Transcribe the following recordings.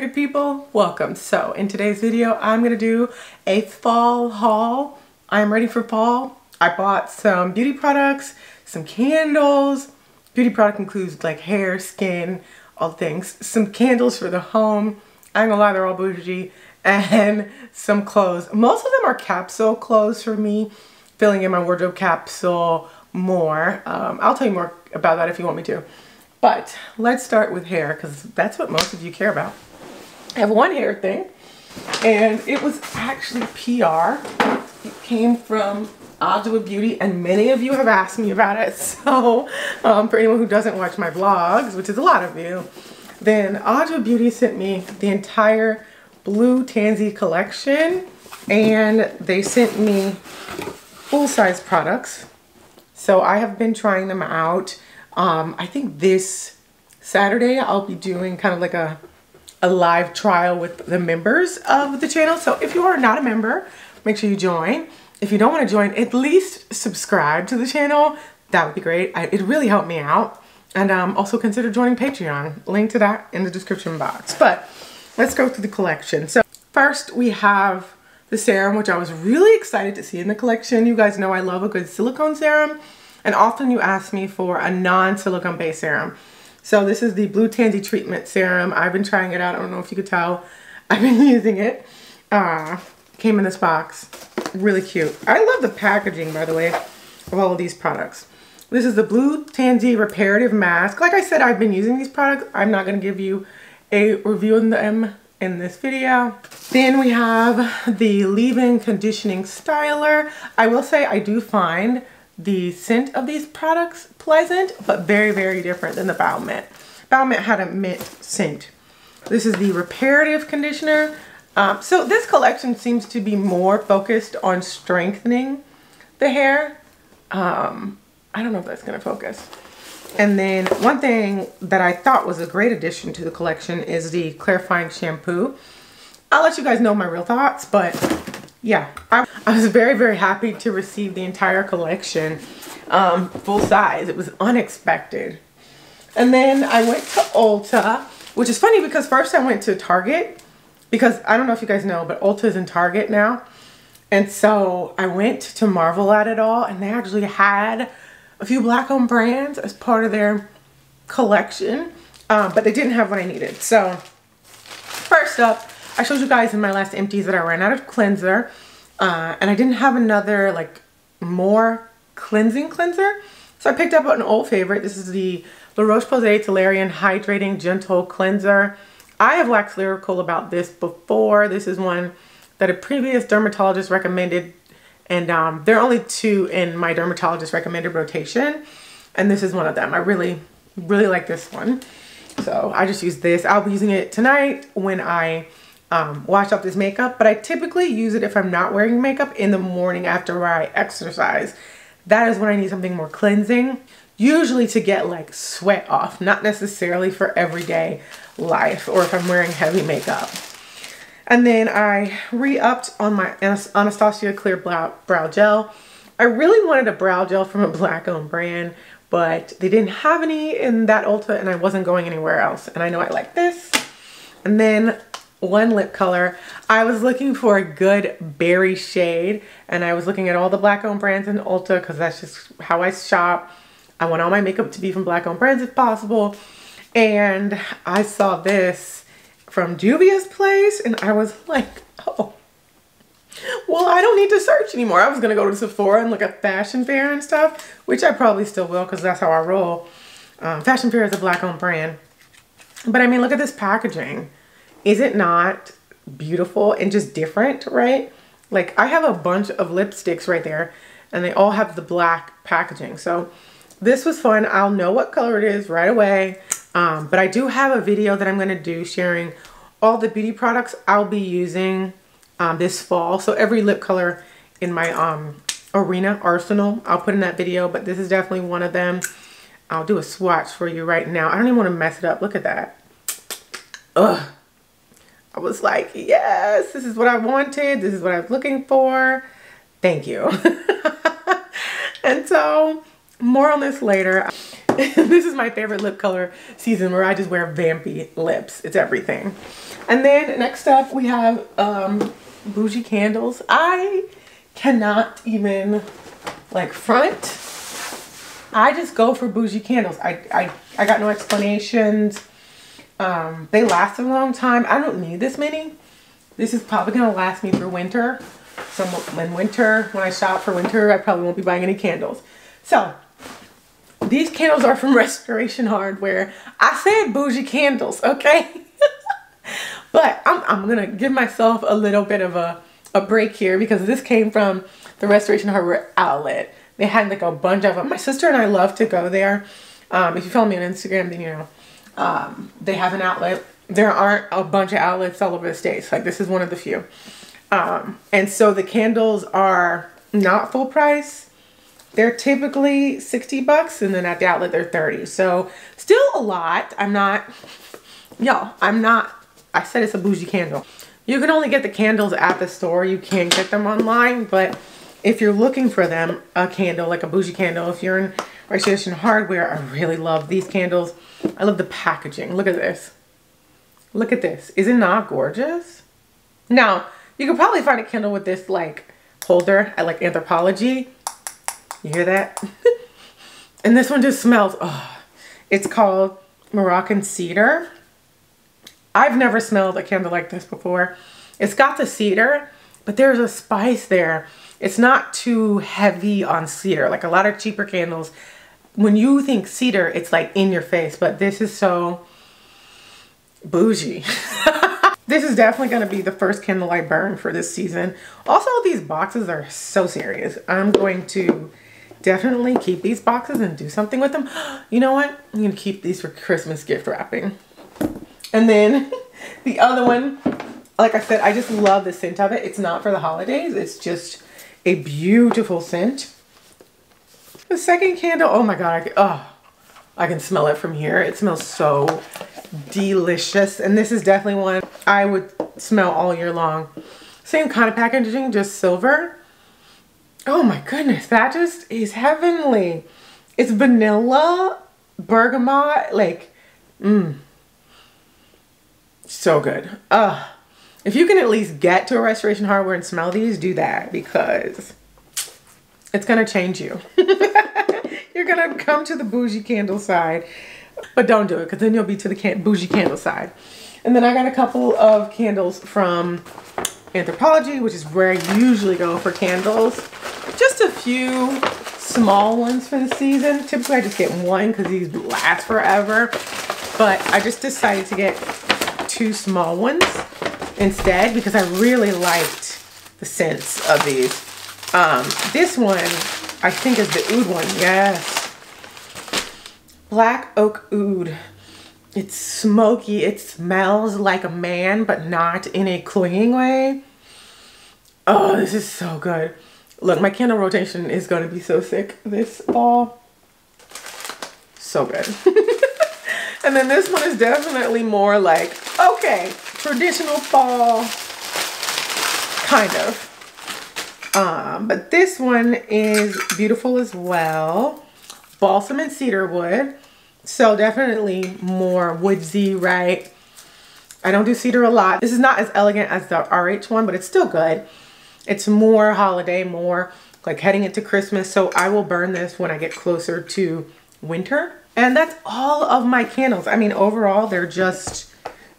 good people? Welcome. So in today's video, I'm to do a fall haul. I'm ready for fall. I bought some beauty products, some candles. Beauty product includes like hair, skin, all things. Some candles for the home. I'm gonna lie, they're all bougie. And some clothes. Most of them are capsule clothes for me. Filling in my wardrobe capsule more. Um, I'll tell you more about that if you want me to. But let's start with hair because that's what most of you care about. I have one hair thing and it was actually PR. It came from Adwoa Beauty and many of you have asked me about it. So um, for anyone who doesn't watch my vlogs, which is a lot of you, then Adwoa Beauty sent me the entire Blue Tansy collection and they sent me full-size products. So I have been trying them out. Um, I think this Saturday I'll be doing kind of like a, a live trial with the members of the channel. So if you are not a member, make sure you join. If you don't want to join, at least subscribe to the channel. That would be great. I, it really helped me out. And um, also consider joining Patreon. Link to that in the description box. But let's go through the collection. So first we have the serum, which I was really excited to see in the collection. You guys know I love a good silicone serum. And often you ask me for a non-silicone based serum. So this is the Blue Tansy Treatment Serum. I've been trying it out. I don't know if you could tell. I've been using it. Uh, came in this box. Really cute. I love the packaging, by the way, of all of these products. This is the Blue Tansy Reparative Mask. Like I said, I've been using these products. I'm not going to give you a review on them in this video. Then we have the leave-in conditioning styler. I will say I do find the scent of these products pleasant, but very, very different than the Baomint. Baomint had a mint scent. This is the reparative conditioner. Um, so this collection seems to be more focused on strengthening the hair. Um, I don't know if that's going to focus. And then one thing that I thought was a great addition to the collection is the clarifying shampoo. I'll let you guys know my real thoughts, but yeah, I, I was very, very happy to receive the entire collection um, full size. It was unexpected. And then I went to Ulta, which is funny because first I went to Target because I don't know if you guys know, but Ulta is in Target now. And so I went to marvel at it all and they actually had a few black owned brands as part of their collection, um, but they didn't have what I needed. So first up, I showed you guys in my last empties that I ran out of cleanser uh, and I didn't have another like more cleansing cleanser. So I picked up an old favorite. This is the La Roche-Posay Toleriane Hydrating Gentle Cleanser. I have waxed lyrical about this before. This is one that a previous dermatologist recommended and um, there are only two in my dermatologist recommended rotation and this is one of them. I really, really like this one. So I just use this. I'll be using it tonight when I um, wash off this makeup, but I typically use it if I'm not wearing makeup in the morning after I exercise. That is when I need something more cleansing, usually to get like sweat off, not necessarily for everyday life or if I'm wearing heavy makeup. And then I re-upped on my Anastasia Clear Brow, brow Gel. I really wanted a brow gel from a black owned brand, but they didn't have any in that Ulta and I wasn't going anywhere else. And I know I like this. And then one lip color. I was looking for a good berry shade and I was looking at all the black owned brands in Ulta because that's just how I shop. I want all my makeup to be from black owned brands if possible. And I saw this from Juvia's Place and I was like, oh, well, I don't need to search anymore. I was going to go to Sephora and look at Fashion Fair and stuff, which I probably still will because that's how I roll. Um, Fashion Fair is a black owned brand. But I mean, look at this packaging is it not beautiful and just different, right? Like I have a bunch of lipsticks right there and they all have the black packaging. So this was fun. I'll know what color it is right away. Um, but I do have a video that I'm going to do sharing all the beauty products I'll be using um, this fall. So every lip color in my um, arena arsenal, I'll put in that video. But this is definitely one of them. I'll do a swatch for you right now. I don't even want to mess it up. Look at that. Ugh. I was like, yes, this is what I wanted. This is what I was looking for. Thank you. and so more on this later. this is my favorite lip color season where I just wear vampy lips. It's everything. And then next up we have um, bougie candles. I cannot even like front. I just go for bougie candles. I, I, I got no explanations. Um, they last a long time. I don't need this many. This is probably going to last me through winter. So in winter, when I shop for winter, I probably won't be buying any candles. So these candles are from Restoration Hardware. I said bougie candles, okay? but I'm, I'm going to give myself a little bit of a, a break here because this came from the Restoration Hardware outlet. They had like a bunch of them. My sister and I love to go there. Um, if you follow me on Instagram, then you know. Um, they have an outlet. There aren't a bunch of outlets all over the States. Like this is one of the few. Um, and so the candles are not full price. They're typically 60 bucks and then at the outlet they're 30. So still a lot. I'm not, y'all, I'm not, I said it's a bougie candle. You can only get the candles at the store. You can't get them online, but if you're looking for them, a candle, like a bougie candle, if you're in Restoration Hardware, I really love these candles. I love the packaging. Look at this. Look at this. Is it not gorgeous? Now, you could probably find a candle with this like holder at like Anthropologie. You hear that? and this one just smells, oh, it's called Moroccan Cedar. I've never smelled a candle like this before. It's got the cedar, but there's a spice there. It's not too heavy on cedar. Like a lot of cheaper candles, when you think cedar, it's like in your face, but this is so bougie. This is definitely going to be the first candle I burn for this season. Also, these boxes are so serious. I'm going to definitely keep these boxes and do something with them. You know what? I'm going to keep these for Christmas gift wrapping. And then the other one, like I said, I just love the scent of it. It's not for the holidays. It's just a beautiful scent. The second candle, oh my God, I, oh, I can smell it from here. It smells so delicious. And this is definitely one I would smell all year long. Same kind of packaging, just silver. Oh my goodness, that just is heavenly. It's vanilla, bergamot, like, mmm. So good. Ugh. If you can at least get to a Restoration Hardware and smell these, do that because it's going to change you. You're to come to the bougie candle side but don't do it because then you'll be to the can bougie candle side. And then I got a couple of candles from Anthropologie, which is where I usually go for candles. Just a few small ones for the season. Typically I just get one because these last forever. But I just decided to get two small ones instead because I really liked the scents of these. Um, this one I think is the oud one. Yes. Black Oak Oud. It's smoky. It smells like a man, but not in a clinging way. Oh, this is so good. Look, my candle rotation is going to be so sick this fall. So good. and then this one is definitely more like, okay, traditional fall, kind of. Um, but this one is beautiful as well balsam and cedar wood. So definitely more woodsy, right? I don't do cedar a lot. This is not as elegant as the RH one, but it's still good. It's more holiday, more like heading into Christmas. So I will burn this when I get closer to winter. And that's all of my candles. I mean, overall, they're just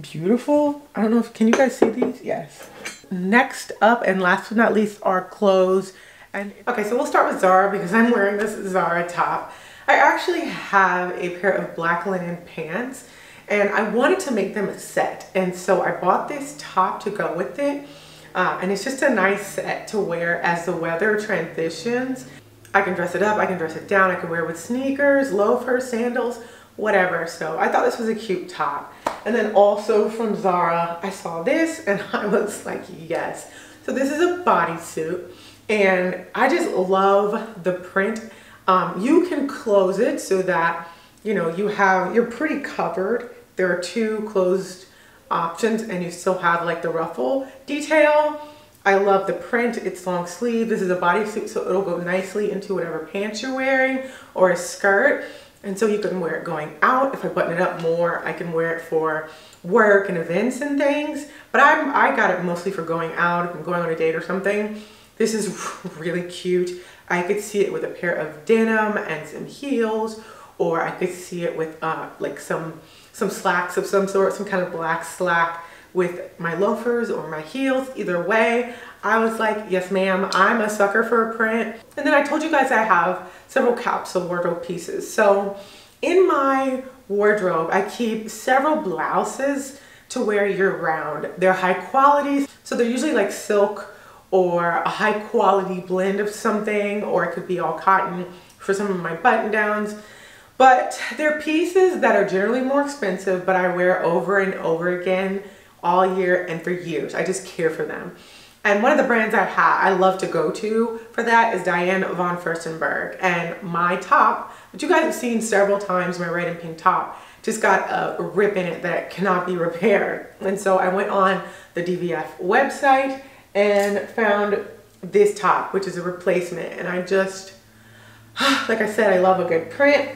beautiful. I don't know if, can you guys see these? Yes. Next up and last but not least are clothes. And okay, so we'll start with Zara because I'm wearing this Zara top. I actually have a pair of black linen pants and I wanted to make them a set. And so I bought this top to go with it. Uh, and it's just a nice set to wear as the weather transitions. I can dress it up, I can dress it down, I can wear it with sneakers, loafers, sandals, whatever. So I thought this was a cute top. And then also from Zara, I saw this and I was like, yes. So this is a bodysuit and I just love the print. Um, you can close it so that, you know, you have, you're pretty covered. There are two closed options and you still have like the ruffle detail. I love the print. It's long sleeve. This is a bodysuit, so it'll go nicely into whatever pants you're wearing or a skirt. And so you can wear it going out. If I button it up more, I can wear it for work and events and things. But I'm, I got it mostly for going out, if I'm going on a date or something. This is really cute. I could see it with a pair of denim and some heels, or I could see it with uh, like some, some slacks of some sort, some kind of black slack with my loafers or my heels. Either way, I was like, yes ma'am, I'm a sucker for a print. And then I told you guys I have several capsule wardrobe pieces. So in my wardrobe, I keep several blouses to wear year round. They're high quality, so they're usually like silk or a high quality blend of something, or it could be all cotton for some of my button downs. But they're pieces that are generally more expensive, but I wear over and over again all year and for years. I just care for them. And one of the brands I have, I love to go to for that is Diane von Furstenberg. And my top, which you guys have seen several times, my red and pink top, just got a rip in it that cannot be repaired. And so I went on the DVF website and found this top, which is a replacement. And I just, like I said, I love a good print.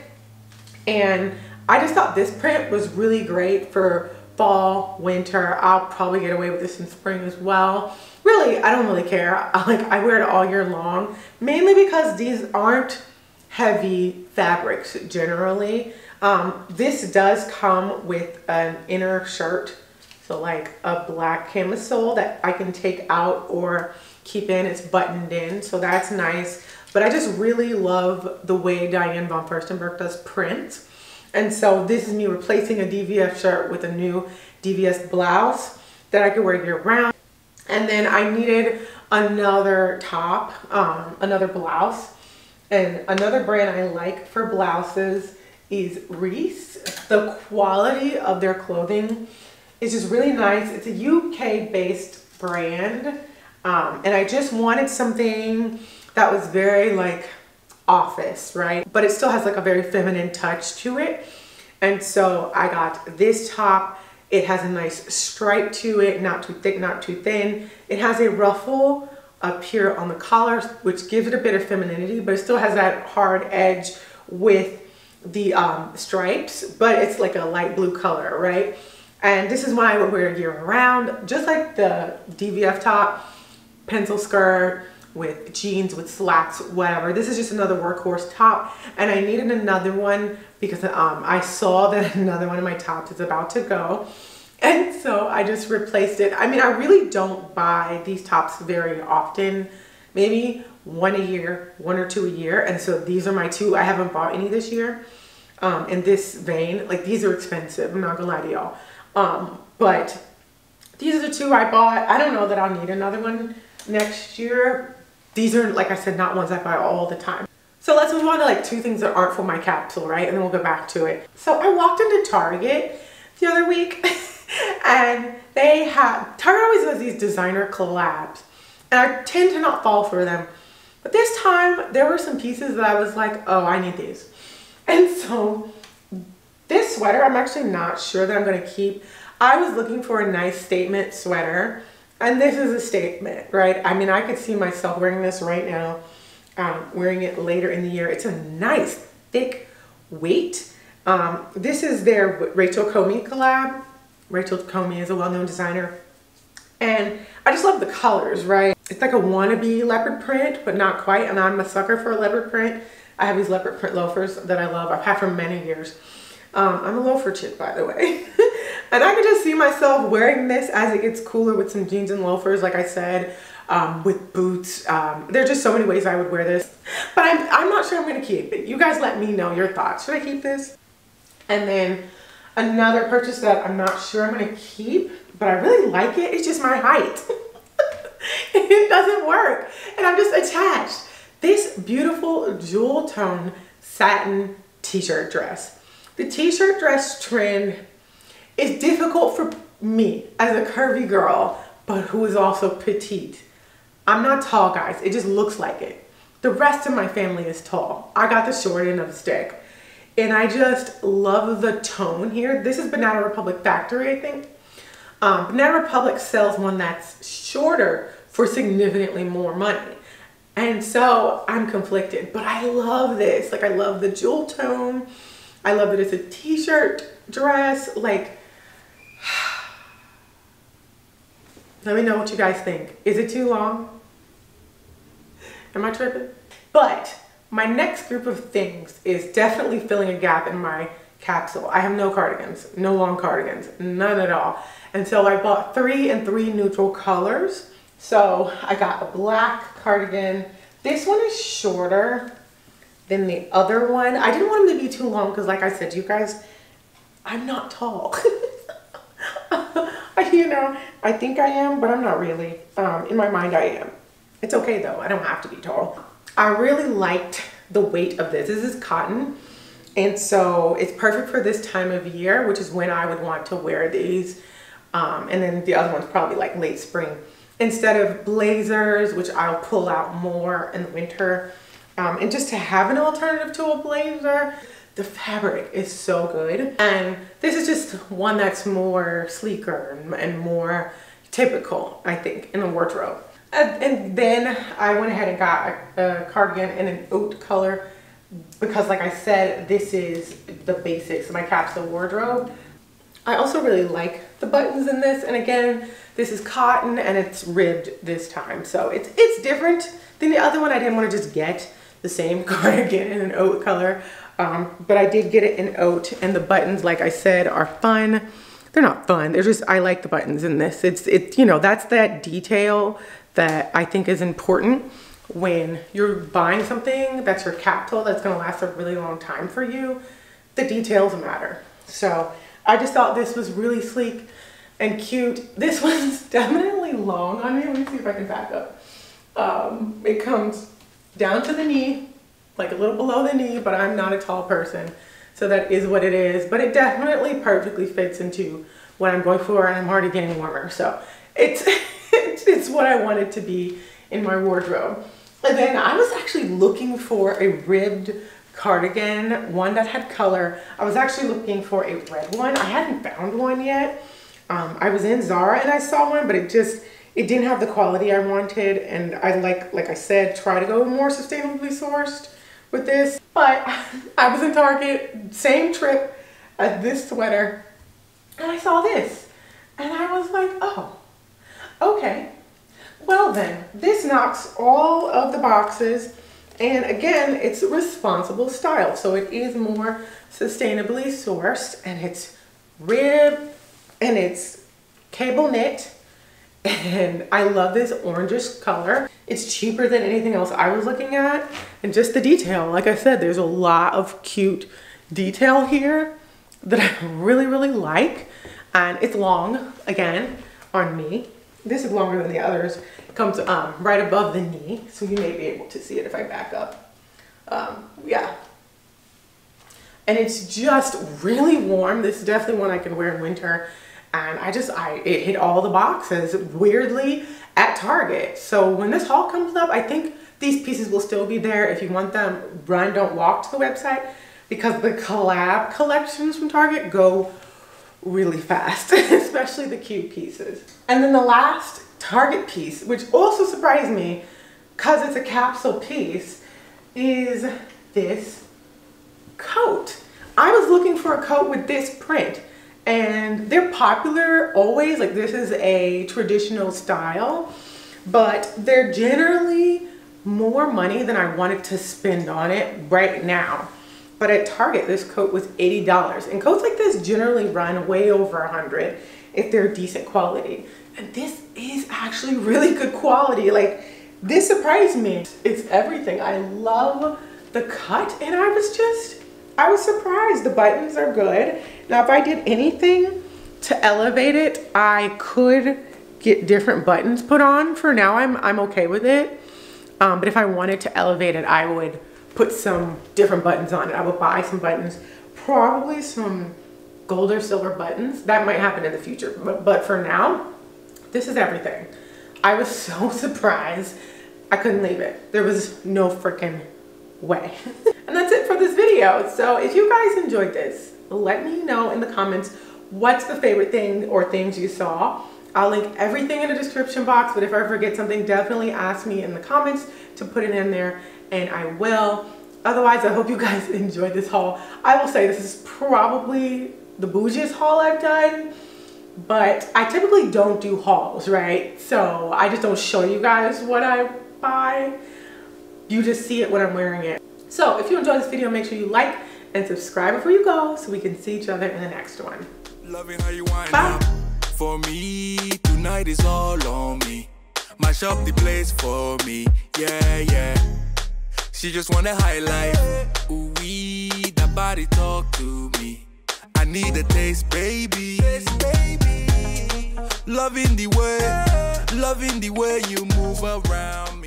And I just thought this print was really great for fall, winter. I'll probably get away with this in spring as well really, I don't really care. I, like I wear it all year long, mainly because these aren't heavy fabrics generally. Um, this does come with an inner shirt, so like a black camisole that I can take out or keep in. It's buttoned in, so that's nice. But I just really love the way Diane von Furstenberg does print. And so this is me replacing a DVF shirt with a new DVF blouse that I could wear year round. And then I needed another top, um, another blouse. And another brand I like for blouses is Reiss. The quality of their clothing is just really nice. It's a UK based brand. Um, and I just wanted something that was very like office, right? But it still has like a very feminine touch to it. And so I got this top it has a nice stripe to it, not too thick, not too thin. It has a ruffle up here on the collar, which gives it a bit of femininity, but it still has that hard edge with the um, stripes, but it's like a light blue color, right? And this is one I would wear year round, just like the DVF top, pencil skirt, with jeans, with slacks, whatever. This is just another workhorse top and I needed another one because um, I saw that another one of my tops is about to go. And so I just replaced it. I mean, I really don't buy these tops very often, maybe one a year, one or two a year. And so these are my two. I haven't bought any this year um, in this vein. Like these are expensive. I'm not gonna lie to y'all. Um, but these are the two I bought. I don't know that I'll need another one next year, these are, like I said, not ones I buy all the time. So let's move on to like two things that aren't for my capsule, right? And then we'll go back to it. So I walked into Target the other week and they had, Target always does these designer collabs and I tend to not fall for them. But this time there were some pieces that I was like, oh, I need these. And so this sweater, I'm actually not sure that I'm gonna keep. I was looking for a nice statement sweater and this is a statement, right? I mean, I could see myself wearing this right now, um, wearing it later in the year. It's a nice, thick weight. Um, this is their Rachel Comey collab. Rachel Comey is a well-known designer. And I just love the colors, right? It's like a wannabe leopard print, but not quite. And I'm a sucker for a leopard print. I have these leopard print loafers that I love. I've had for many years. Um, I'm a loafer chick, by the way. and I can just see myself wearing this as it gets cooler with some jeans and loafers, like I said, um, with boots. Um, there are just so many ways I would wear this. But I'm, I'm not sure I'm going to keep it. You guys let me know your thoughts. Should I keep this? And then another purchase that I'm not sure I'm going to keep, but I really like it. It's just my height. it doesn't work. And I'm just attached. This beautiful jewel tone satin t-shirt dress. The t-shirt dress trend is difficult for me as a curvy girl, but who is also petite. I'm not tall, guys. It just looks like it. The rest of my family is tall. I got the short end of the stick. And I just love the tone here. This is Banana Republic Factory, I think. Um, Banana Republic sells one that's shorter for significantly more money. And so I'm conflicted, but I love this. Like I love the jewel tone. I love that it's a t-shirt dress. Like, let me know what you guys think. Is it too long? Am I tripping? But my next group of things is definitely filling a gap in my capsule. I have no cardigans, no long cardigans, none at all. And so I bought three and three neutral colors. So I got a black cardigan. This one is shorter than the other one. I didn't want them to be too long because like I said, you guys, I'm not tall. you know, I think I am, but I'm not really. Um, in my mind, I am. It's okay though, I don't have to be tall. I really liked the weight of this. This is cotton. And so it's perfect for this time of year, which is when I would want to wear these. Um, and then the other one's probably like late spring. Instead of blazers, which I'll pull out more in the winter. Um, and just to have an alternative to a blazer, the fabric is so good. And this is just one that's more sleeker and more typical, I think, in a wardrobe. And, then I went ahead and got a, a cardigan in an oat color because like I said, this is the basics of my capsule wardrobe. I also really like the buttons in this. And again, this is cotton and it's ribbed this time. So it's, it's different than the other one. I didn't want to just get the same cardigan in an oat color. Um, but I did get it in oat and the buttons, like I said, are fun. They're not fun. They're just, I like the buttons in this. It's, it, you know, that's that detail that I think is important when you're buying something that's your capital that's going to last a really long time for you, the details matter. So I just thought this was really sleek and cute. This one's definitely long on me. Let me see if I can back up. Um, it comes down to the knee, like a little below the knee, but I'm not a tall person. So that is what it is. But it definitely perfectly fits into what I'm going for and I'm already getting warmer. So it's, it's, what I want it to be in my wardrobe. And then I was actually looking for a ribbed cardigan, one that had color. I was actually looking for a red one. I hadn't found one yet. Um, I was in Zara and I saw one, but it just, it didn't have the quality I wanted. And I like, like I said, try to go more sustainably sourced with this. But I was in Target, same trip as this sweater, and I saw this. And I was like, oh, okay. Well then, this knocks all of the boxes and again, it's responsible style. So it is more sustainably sourced and it's rib and it's cable knit. And I love this orangish color. It's cheaper than anything else I was looking at. And just the detail, like I said, there's a lot of cute detail here that I really, really like. And it's long, again, on me. This is longer than the others. It comes um, right above the knee, so you may be able to see it if I back up. Um, yeah. And it's just really warm. This is definitely one I can wear in winter. And I just, I it hit all the boxes, weirdly, at Target. So when this haul comes up, I think these pieces will still be there. If you want them, run, don't walk to the website because the collab collections from Target go really fast, especially the cute pieces. And then the last Target piece, which also surprised me because it's a capsule piece, is this coat. I was looking for a coat with this print and they're popular always, like this is a traditional style, but they're generally more money than I wanted to spend on it right now. But at Target, this coat was $80. And coats like this generally run way over 100 if they're decent quality. And this is actually really good quality. Like, this surprised me. It's everything. I love the cut and I was just, I was surprised. The buttons are good. Now, if I did anything to elevate it, I could get different buttons put on. For now, I'm, I'm okay with it. Um, but if I wanted to elevate it, I would put some different buttons on it. I would buy some buttons, probably some gold or silver buttons. That might happen in the future, but, but for now, this is everything. I was so surprised. I couldn't leave it. There was no freaking way. and that's it for this video. So if you guys enjoyed this, let me know in the comments what's the favorite thing or things you saw. I'll link everything in the description box, but if I forget something, definitely ask me in the comments to put it in there and I will. otherwise, I hope you guys enjoyed this haul. I will say this is probably the bougiest haul I've done, but I typically don't do hauls, right? So I just don't show you guys what I buy. You just see it when I'm wearing it. So if you enjoyed this video, make sure you like and subscribe before you go so we can see each other in the next one. Loving how you Bye. For me, tonight is all on me. Mash up the place for me, yeah, yeah. She just want a. Ooh, we, that body talk to me. I need a taste, baby. Loving the way, loving the way you move around